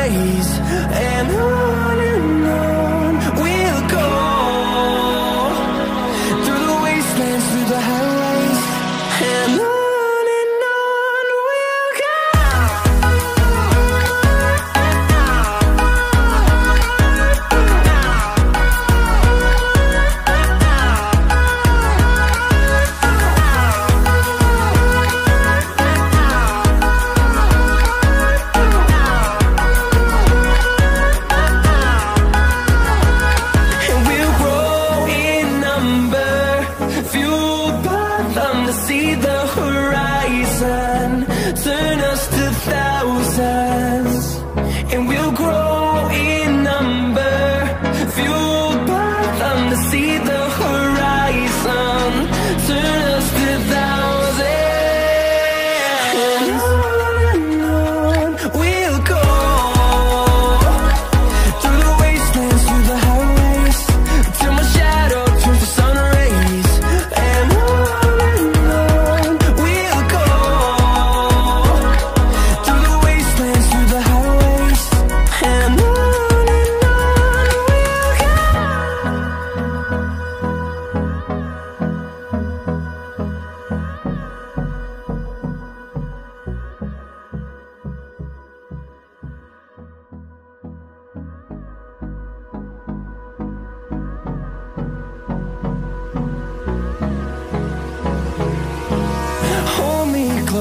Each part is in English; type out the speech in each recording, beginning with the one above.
praise and to see the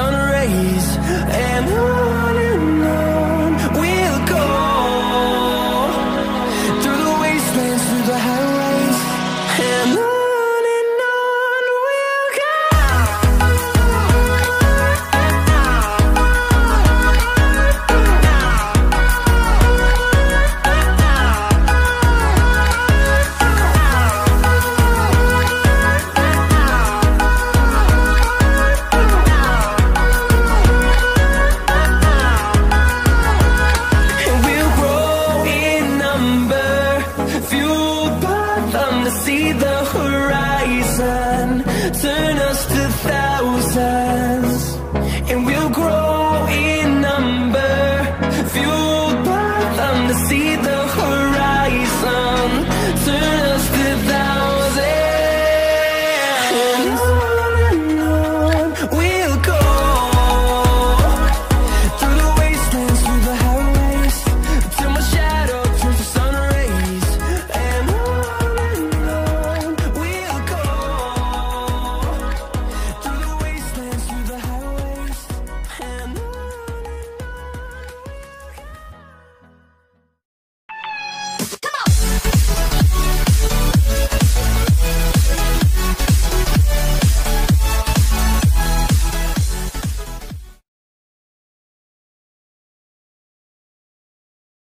sun rays and I see the